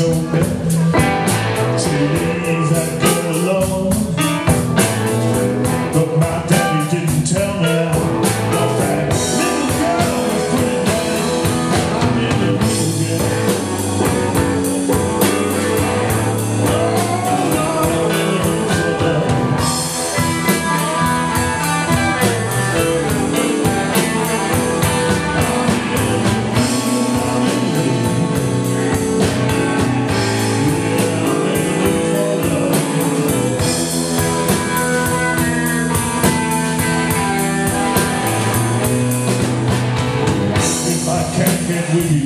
open. Cities that with you.